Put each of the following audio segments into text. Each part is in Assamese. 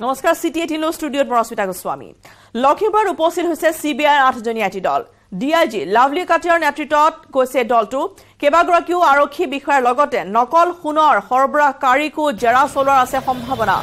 নমস্কাৰ চি টি এইটিন ষ্টুডিঅ'ত মই ৰশ্মিতা গোস্বামী। লখিমপুৰত উপস্থিত হৈছে চি বি আইৰ আঠজনীয়া এটি দল। D I G Lovely Katiyar নেতৃত্বত গৈছে দলটো। কেইবাগৰাকীও আৰক্ষী বিষয়াৰ লগতে নকল সোণৰ সৰবৰাহকাৰীকো জেৰা চলোৱাৰ আছে সম্ভাৱনা।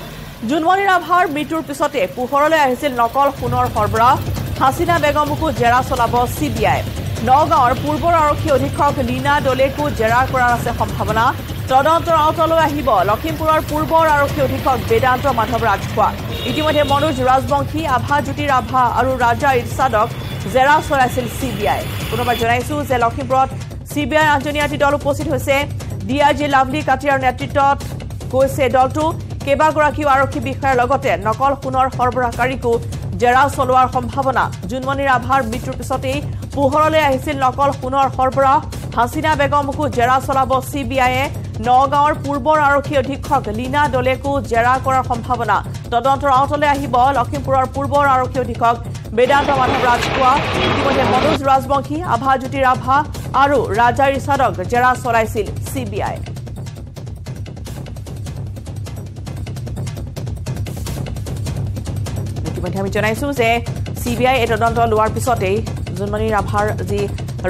জোনমণি ৰাভাৰ মৃত্যুৰ পিছতে পোহৰলৈ আহিছিল নকল সোণৰ সৰবৰাহ। হাছিনা বেগমকো জেৰা চলাব চি বি আই। নগাঁৱৰ পূৰ্বৰ আৰক্ষী অধীক্ষক লীনা দলেকো জেৰা কৰাৰ আছে সম্ভাৱনা। তদন্তৰ আওতালৈ আহিব। লখিমপুৰৰ পূৰ্বৰ আৰক্ষী অধীক্ষক বেদান্ত মাধৱ ৰাজখোৱা। ইতিমধ্যে মনোজ ৰাজবংশী আভা জ্যোতি ৰাভা আৰু ৰাজা ইৰছাদক জেৰা চলাইছিল চি বি আই। পুনৰবাৰ জনাইছো যে লখিমপুৰত চি বি আইৰ আঠজনীয়া এটি দল উপস্থিত হৈছে। D I G Lovely Katiyar নেতৃত্বত গৈছে দলটো। কেইবাগৰাকীও আৰক্ষী বিষয়াৰ লগতে নকল সোণৰ সৰবৰাহকাৰীকো জেৰা চলোৱাৰ সম্ভাৱনা। জোনমণি ৰাভাৰ মৃত্যুৰ পিছতেই পোহৰলৈ আহিছিল নকল সোণৰ সৰবৰাহ। হাছিনা বেগমকো জেৰা চলাব চি বি আইয়ে নগাঁৱৰ পূৰ্বৰ আৰক্ষী অধীক্ষক লীনা দলেকো জেৰা কৰাৰ সম্ভাৱনা। তদন্তৰ আওতালৈ আহিব লখিমপুৰৰ পূৰ্বৰ আৰক্ষী অধীক্ষক বেদান্ত মাধৱ ৰাজখোৱা। ইতিমধ্যে মনোজ ৰাজবংশী আভা জ্যোতি ৰাভা আৰু ৰাজা ৰিচাদক জেৰা চলাইছিল চি বি আই ইতিমধ্যে আমি জনাইছো যে চি বি আই এই তদন্ত লোৱাৰ পিছতেই জোনমণি ৰাভাৰ যি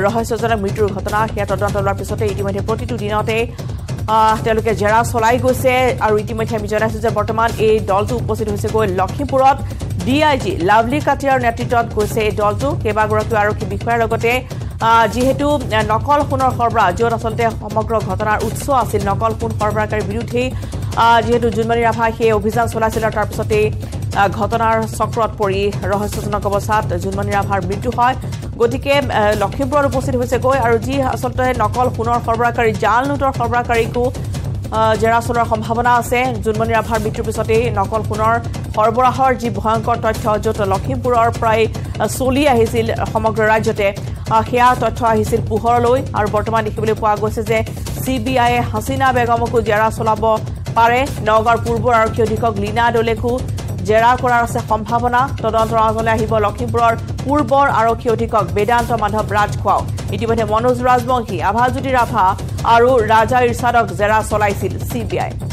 ৰহস্যজনক মৃত্যুৰ ঘটনা সেয়া তদন্ত লোৱাৰ পিছতে ইতিমধ্যে প্ৰতিটো দিনতে তেওঁলোকে জেৰা চলাই গৈছে আৰু ইতিমধ্যে আমি জনাইছো যে বৰ্তমান এই দলটো উপস্থিত হৈছেগৈ লখিমপুৰত। D I G Lovely Katiyar নেতৃত্বত গৈছে এই দলটো। কেইবাগৰাকীও আৰক্ষী বিষয়াৰ লগতে যিহেতু নকল সোণৰ সৰবৰাহ য'ত আচলতে সমগ্ৰ ঘটনাৰ উৎস আছিল নকল সোণ সৰবৰাহকাৰীৰ বিৰুদ্ধেই যিহেতু জোনমণি ৰাভাই সেই অভিযান চলাইছিল আৰু তাৰপিছতেই ঘটনাৰ চক্ৰত পৰি ৰহস্যজনক অৱস্থাত জোনমণি ৰাভাৰ মৃত্যু হয়। গতিকে লখিমপুৰত উপস্থিত হৈছেগৈ আৰু যি আচলতে নকল সোণৰ সৰবৰাহকাৰী জাল নোটৰ সৰবৰাহকাৰীকো জেৰা চলোৱাৰ সম্ভাৱনা আছে। জোনমণি ৰাভাৰ মৃত্যুৰ পিছতেই নকল সোণৰ সৰবৰাহৰ যি ভয়ংকৰ তথ্য য'ত লখিমপুৰৰ পৰাই চলি আহিছিল সমগ্ৰ ৰাজ্যতে সেয়া তথ্য আহিছিল পোহৰলৈ। আৰু বৰ্তমান দেখিবলৈ পোৱা গৈছে যে চি বি আইয়ে হাছিনা বেগমকো জেৰা চলাব পাৰে। নগাঁৱৰ পূৰ্বৰ আৰক্ষী অধীক্ষক লীনা দলেকো জেৰা কৰাৰ আছে সম্ভাৱনা। তদন্তৰ আজলৈ আহিব লখিমপুৰৰ পূৰ্বৰ আৰক্ষী অধীক্ষক বেদান্ত মাধৱ ৰাজখোৱাও। ইতিমধ্যে মনোজ ৰাজবংশী আভাজ্যোতি ৰাভা আৰু ৰাজা ইৰছাদক জেৰা চলাইছিল চি বি আই।